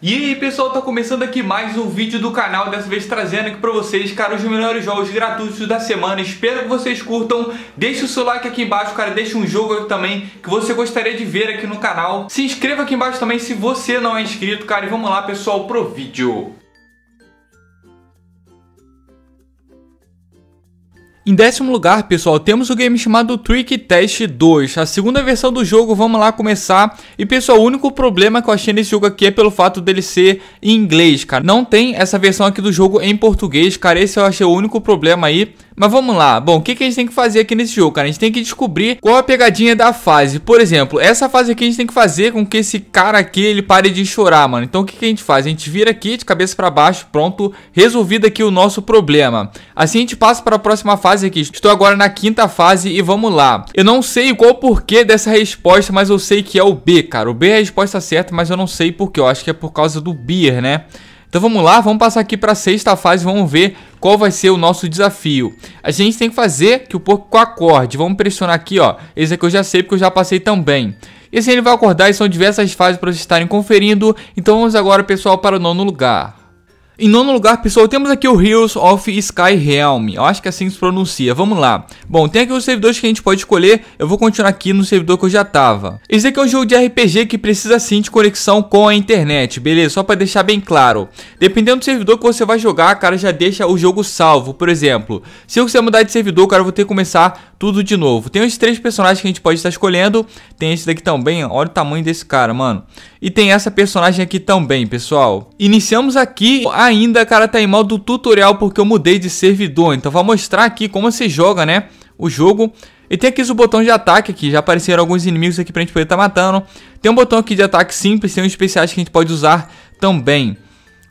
E aí pessoal, tá começando aqui mais um vídeo do canal, dessa vez trazendo aqui pra vocês, cara, os melhores jogos gratuitos da semana, espero que vocês curtam, deixa o seu like aqui embaixo, cara, deixa um jogo aqui também que você gostaria de ver aqui no canal, se inscreva aqui embaixo também se você não é inscrito, cara, e vamos lá pessoal pro vídeo. Em décimo lugar, pessoal, temos o game chamado Trick Test 2, a segunda versão do jogo, vamos lá começar. E pessoal, o único problema que eu achei nesse jogo aqui é pelo fato dele ser em inglês, cara. Não tem essa versão aqui do jogo em português, cara, esse eu achei o único problema aí. Mas vamos lá. Bom, o que, que a gente tem que fazer aqui nesse jogo, cara? A gente tem que descobrir qual a pegadinha da fase. Por exemplo, essa fase aqui a gente tem que fazer com que esse cara aqui, ele pare de chorar, mano. Então o que, que a gente faz? A gente vira aqui de cabeça para baixo, pronto. Resolvido aqui o nosso problema. Assim a gente passa para a próxima fase aqui. Estou agora na quinta fase e vamos lá. Eu não sei qual o porquê dessa resposta, mas eu sei que é o B, cara. O B é a resposta certa, mas eu não sei porquê. Eu acho que é por causa do beer, né? Então vamos lá, vamos passar aqui para a sexta fase, vamos ver qual vai ser o nosso desafio. A gente tem que fazer que o porco acorde, vamos pressionar aqui, ó. Esse aqui eu já sei porque eu já passei também. E assim ele vai acordar e são diversas fases para vocês estarem conferindo. Então vamos agora, pessoal, para o nono lugar. Em nono lugar, pessoal, temos aqui o Heroes of Sky Realm. Eu acho que assim se pronuncia. Vamos lá. Bom, tem aqui os servidores que a gente pode escolher. Eu vou continuar aqui no servidor que eu já tava. Esse aqui é um jogo de RPG que precisa sim de conexão com a internet, beleza? Só para deixar bem claro. Dependendo do servidor que você vai jogar, cara, já deixa o jogo salvo. Por exemplo, se eu quiser mudar de servidor, cara, eu vou ter que começar tudo de novo. Tem os três personagens que a gente pode estar escolhendo. Tem esse daqui também, olha o tamanho desse cara, mano. E tem essa personagem aqui também, pessoal. Iniciamos aqui ainda, cara, tá em modo tutorial porque eu mudei de servidor. Então vou mostrar aqui como você joga, né, o jogo. E tem aqui o botão de ataque aqui, já apareceram alguns inimigos aqui pra gente poder estar tá matando. Tem um botão aqui de ataque simples, tem uns especiais que a gente pode usar também.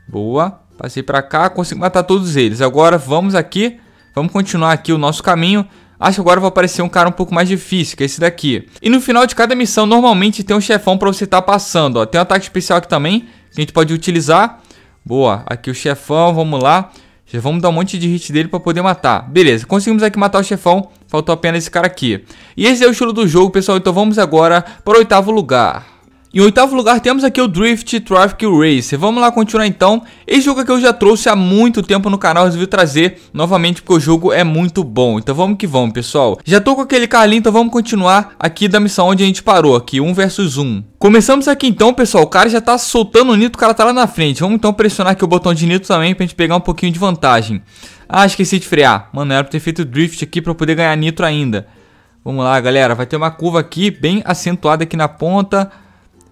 Boa, passei pra cá, consigo matar todos eles. Agora vamos aqui, vamos continuar aqui o nosso caminho. Acho que agora vai aparecer um cara um pouco mais difícil, que é esse daqui. E no final de cada missão, normalmente tem um chefão pra você estar tá passando, ó. Tem um ataque especial aqui também, que a gente pode utilizar. Boa, aqui o chefão, vamos lá. Já vamos dar um monte de hit dele para poder matar. Beleza, conseguimos aqui matar o chefão. Faltou apenas esse cara aqui. E esse é o estilo do jogo, pessoal. Então vamos agora para o oitavo lugar. Em oitavo lugar temos aqui o Drift Traffic Racer. Vamos lá continuar então. Esse jogo aqui eu já trouxe há muito tempo no canal, resolvi trazer novamente porque o jogo é muito bom. Então vamos que vamos, pessoal. Já tô com aquele carlinho, então vamos continuar aqui da missão onde a gente parou, aqui 1 versus 1. Começamos aqui então, pessoal. O cara já tá soltando o nitro, o cara tá lá na frente. Vamos então pressionar aqui o botão de nitro também pra gente pegar um pouquinho de vantagem. Ah, esqueci de frear. Mano, era pra ter feito drift aqui pra poder ganhar nitro ainda. Vamos lá, galera. Vai ter uma curva aqui bem acentuada aqui na ponta.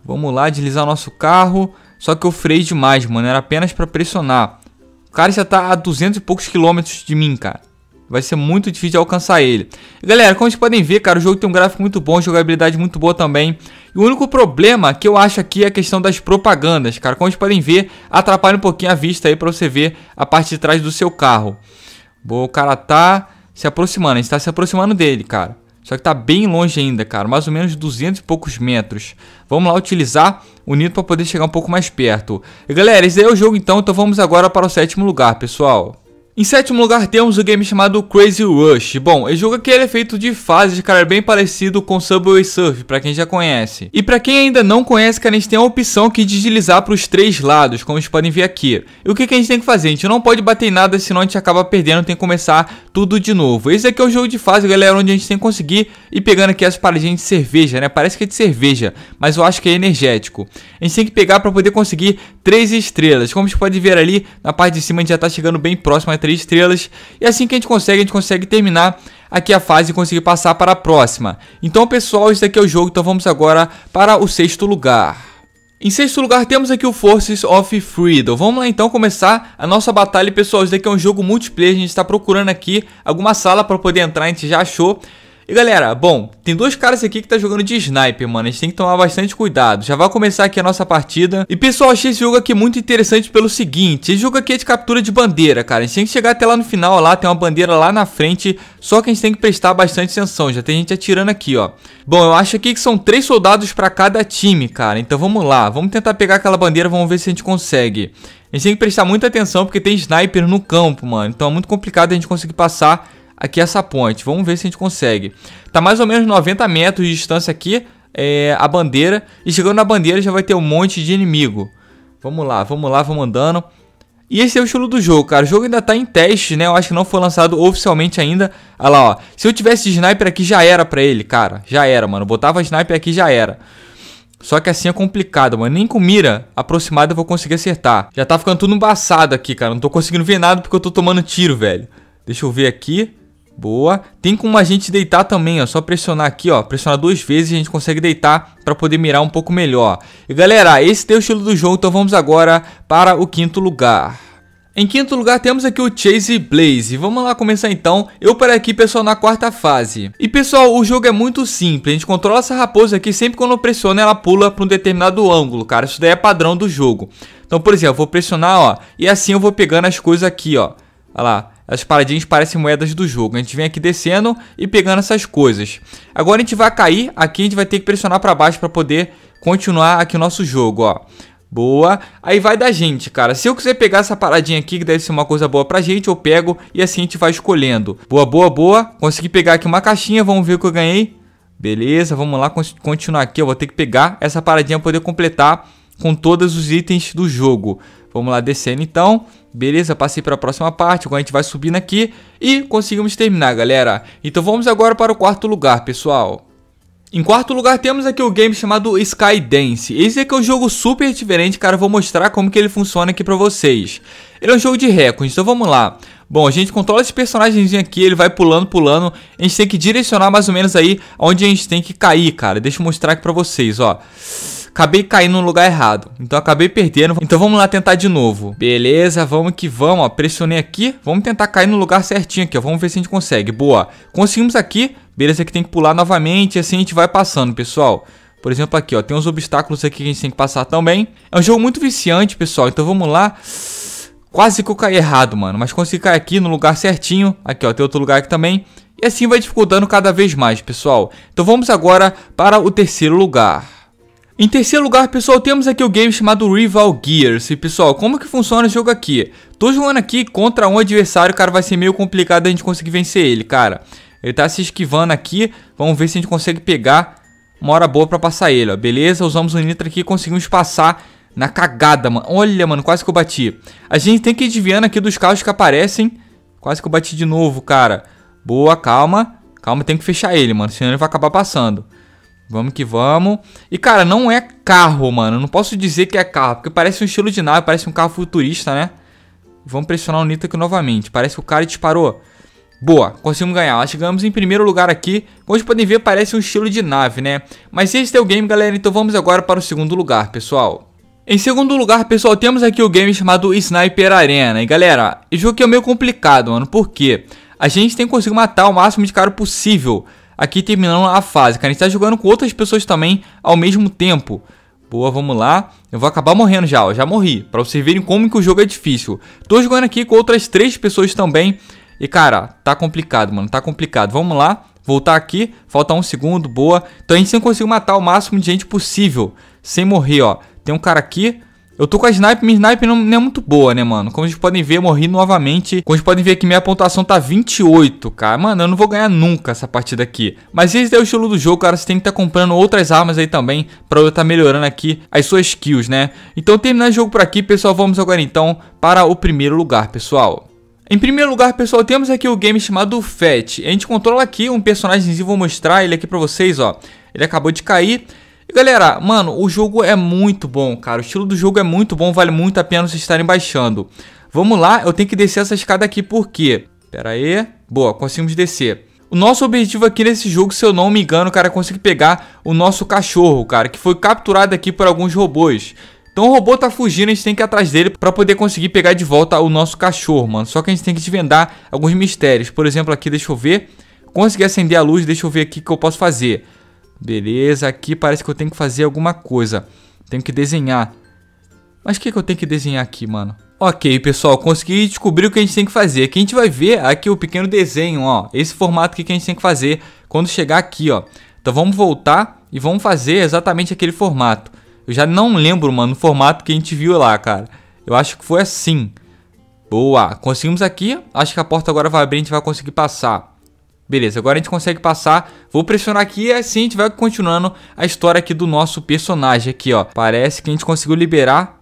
Vamos lá, deslizar o nosso carro. Só que eu freiei demais, mano. Era apenas para pressionar. O cara já tá a 200 e poucos quilômetros de mim, cara. Vai ser muito difícil de alcançar ele. Galera, como vocês podem ver, cara, o jogo tem um gráfico muito bom, jogabilidade muito boa também. E o único problema que eu acho aqui é a questão das propagandas, cara. Como vocês podem ver, atrapalha um pouquinho a vista aí pra você ver a parte de trás do seu carro. O cara tá se aproximando, a gente tá se aproximando dele, cara. Só que tá bem longe ainda, cara. Mais ou menos 200 e poucos metros. Vamos lá utilizar o nitro para poder chegar um pouco mais perto. E galera, esse aí é o jogo então. Então vamos agora para o sétimo lugar, pessoal. Em sétimo lugar temos o game chamado Crazy Rush. Bom, esse jogo aqui é feito de fases, cara, bem parecido com Subway Surf, para quem já conhece. E para quem ainda não conhece, cara, a gente tem a opção aqui de deslizar para os três lados, como vocês podem ver aqui. E o que, que a gente tem que fazer? A gente não pode bater em nada, senão a gente acaba perdendo, tem que começar tudo de novo. Esse aqui é o jogo de fase, galera, onde a gente tem que conseguir ir pegando aqui as paradinhas de cerveja, né? Parece que é de cerveja, mas eu acho que é energético. A gente tem que pegar para poder conseguir três estrelas. Como vocês podem ver ali, na parte de cima a gente já tá chegando bem próximo a três estrelas. E assim que a gente consegue, a gente consegue terminar aqui a fase e conseguir passar para a próxima. Então, pessoal, esse aqui é o jogo. Então vamos agora para o sexto lugar. Em sexto lugar temos aqui o Forces of Freedom. Vamos lá então começar a nossa batalha, pessoal. Esse daqui é um jogo multiplayer, a gente está procurando aqui alguma sala para poder entrar, a gente já achou. E galera, bom, tem dois caras aqui que tá jogando de sniper, mano. A gente tem que tomar bastante cuidado. Já vai começar aqui a nossa partida. E pessoal, achei esse jogo aqui muito interessante pelo seguinte: esse jogo aqui é de captura de bandeira, cara. A gente tem que chegar até lá no final, lá tem uma bandeira lá na frente. Só que a gente tem que prestar bastante atenção. Já tem gente atirando aqui, ó. Bom, eu acho aqui que são três soldados para cada time, cara. Então vamos lá, vamos tentar pegar aquela bandeira, vamos ver se a gente consegue. A gente tem que prestar muita atenção porque tem sniper no campo, mano. Então é muito complicado a gente conseguir passar aqui essa ponte. Vamos ver se a gente consegue. Tá mais ou menos 90 metros de distância aqui é, a bandeira. E chegando na bandeira já vai ter um monte de inimigo. Vamos lá, vamos lá, vamos andando. E esse é o estilo do jogo, cara. O jogo ainda tá em teste, né? Eu acho que não foi lançado oficialmente ainda. Olha lá, ó. Se eu tivesse sniper aqui, já era pra ele, cara. Já era, mano. Botava sniper aqui, já era. Só que assim é complicado, mano. Nem com mira aproximada eu vou conseguir acertar. Já tá ficando tudo embaçado aqui, cara. Não tô conseguindo ver nada porque eu tô tomando tiro, velho. Deixa eu ver aqui. Boa. Tem como a gente deitar também, ó. Só pressionar aqui, ó. Pressionar duas vezes a gente consegue deitar para poder mirar um pouco melhor. E galera, esse é o estilo do jogo, então vamos agora para o quinto lugar. Em quinto lugar temos aqui o Chase Blaze. Vamos lá começar então. Eu parei aqui, pessoal, na quarta fase. E pessoal, o jogo é muito simples. A gente controla essa raposa aqui, sempre quando eu pressiono ela pula para um determinado ângulo, cara. Isso daí é padrão do jogo. Então, por exemplo, eu vou pressionar, ó, e assim eu vou pegando as coisas aqui, ó. Olha lá. As paradinhas parecem moedas do jogo. A gente vem aqui descendo e pegando essas coisas. Agora a gente vai cair. Aqui a gente vai ter que pressionar para baixo para poder continuar aqui o nosso jogo, ó. Boa. Aí vai da gente, cara. Se eu quiser pegar essa paradinha aqui, que deve ser uma coisa boa pra gente, eu pego e assim a gente vai escolhendo. Boa, boa, boa. Consegui pegar aqui uma caixinha, vamos ver o que eu ganhei. Beleza, vamos lá continuar aqui. Eu vou ter que pegar essa paradinha pra poder completar com todos os itens do jogo. Vamos lá descendo então. Beleza, passei para a próxima parte. Agora a gente vai subindo aqui e conseguimos terminar, galera. Então vamos agora para o quarto lugar, pessoal. Em quarto lugar temos aqui o game chamado Skydance. Esse aqui é um jogo super diferente, cara. Eu vou mostrar como que ele funciona aqui para vocês. Ele é um jogo de recordes, então vamos lá. Bom, a gente controla esse personagem aqui, ele vai pulando, pulando. A gente tem que direcionar mais ou menos aí onde a gente tem que cair, cara. Deixa eu mostrar aqui para vocês, ó acabei caindo no lugar errado. Então acabei perdendo. Então vamos lá tentar de novo. Beleza, vamos que vamos, ó. Pressionei aqui. Vamos tentar cair no lugar certinho aqui, ó. Vamos ver se a gente consegue. Boa. Conseguimos aqui. Beleza, aqui tem que pular novamente. Assim a gente vai passando, pessoal. Por exemplo, aqui, ó. Tem uns obstáculos aqui que a gente tem que passar também. É um jogo muito viciante, pessoal. Então vamos lá. Quase que eu caí errado, mano. Mas consegui cair aqui no lugar certinho. Aqui, ó. Tem outro lugar aqui também. E assim vai dificultando cada vez mais, pessoal. Então vamos agora para o terceiro lugar. Em terceiro lugar, pessoal, temos aqui o game chamado Rival Gears. E, pessoal, como que funciona esse jogo aqui? Tô jogando aqui contra um adversário, cara, vai ser meio complicado a gente conseguir vencer ele, cara. Ele tá se esquivando aqui, vamos ver se a gente consegue pegar uma hora boa pra passar ele, ó. Beleza, usamos o nitro aqui e conseguimos passar na cagada, mano. Olha, mano, quase que eu bati. A gente tem que ir desviando aqui dos carros que aparecem. Quase que eu bati de novo, cara. Boa, calma. Calma, tem que fechar ele, mano, senão ele vai acabar passando. Vamos que vamos. E, cara, não é carro, mano. Não posso dizer que é carro, porque parece um estilo de nave, parece um carro futurista, né? Vamos pressionar o Nito aqui novamente. Parece que o cara disparou. Boa, conseguimos ganhar. Nós chegamos em primeiro lugar aqui. Como vocês podem ver, parece um estilo de nave, né? Mas esse é o game, galera. Então vamos agora para o segundo lugar, pessoal. Em segundo lugar, pessoal, temos aqui o game chamado Sniper Arena. E, galera, esse jogo aqui é meio complicado, mano. Por quê? A gente tem que conseguir matar o máximo de cara possível aqui terminando a fase, cara. A gente tá jogando com outras pessoas também ao mesmo tempo. Boa, vamos lá. Eu vou acabar morrendo já, ó. Já morri. Pra vocês verem como que o jogo é difícil. Tô jogando aqui com outras três pessoas também. E, cara, tá complicado, mano. Tá complicado. Vamos lá. Voltar aqui. Falta um segundo. Boa. Então a gente sempre conseguiu matar o máximo de gente possível. Sem morrer, ó. Tem um cara aqui. Eu tô com a sniper, minha sniper não, não, é muito boa, né, mano? Como vocês podem ver, eu morri novamente. Como vocês podem ver aqui, minha pontuação tá 28, cara. Mano, eu não vou ganhar nunca essa partida aqui. Mas esse é o estilo do jogo, cara. Você tem que estar tá comprando outras armas aí também pra eu estar tá melhorando aqui as suas kills, né? Então, terminando o jogo por aqui, pessoal, vamos agora então para o primeiro lugar, pessoal. Em primeiro lugar, pessoal, temos aqui o game chamado Fat. A gente controla aqui um personagemzinho, vou mostrar ele aqui pra vocês, ó. Ele acabou de cair. E galera, mano, o jogo é muito bom, cara. O estilo do jogo é muito bom, vale muito a pena vocês estarem baixando. Vamos lá, eu tenho que descer essa escada aqui, por quê? Pera aí. Boa, conseguimos descer. O nosso objetivo aqui nesse jogo, se eu não me engano, cara, é conseguir pegar o nosso cachorro, cara, que foi capturado aqui por alguns robôs. Então o robô tá fugindo, a gente tem que ir atrás dele pra poder conseguir pegar de volta o nosso cachorro, mano. Só que a gente tem que desvendar alguns mistérios. Por exemplo, aqui, deixa eu ver. Consegui acender a luz, deixa eu ver aqui o que eu posso fazer. Beleza, aqui parece que eu tenho que fazer alguma coisa. Tenho que desenhar. Mas o que, que eu tenho que desenhar aqui, mano? Ok, pessoal, consegui descobrir o que a gente tem que fazer. Aqui a gente vai ver aqui o pequeno desenho, ó. Esse formato aqui que a gente tem que fazer quando chegar aqui, ó. Então vamos voltar e vamos fazer exatamente aquele formato. Eu já não lembro, mano, o formato que a gente viu lá, cara. Eu acho que foi assim. Boa, conseguimos aqui. Acho que a porta agora vai abrir e a gente vai conseguir passar. Beleza, agora a gente consegue passar. Vou pressionar aqui e assim a gente vai continuando a história aqui do nosso personagem aqui, ó. Parece que a gente conseguiu liberar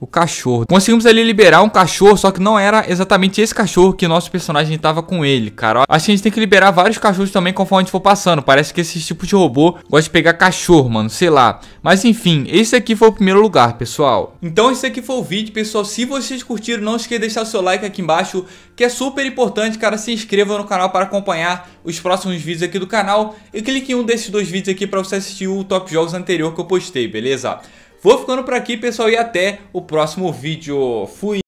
o cachorro. Conseguimos ali liberar um cachorro, só que não era exatamente esse cachorro que nosso personagem tava com ele, cara. Acho que a gente tem que liberar vários cachorros também conforme a gente for passando. Parece que esse tipo de robô gosta de pegar cachorro, mano, sei lá. Mas enfim, esse aqui foi o primeiro lugar, pessoal. Então esse aqui foi o vídeo, pessoal. Se vocês curtiram, não esqueça de deixar o seu like aqui embaixo, que é super importante, cara. Se inscreva no canal para acompanhar os próximos vídeos aqui do canal. E clique em um desses dois vídeos aqui para você assistir o Top Jogos anterior que eu postei, beleza? Vou ficando por aqui, pessoal, e até o próximo vídeo. Fui!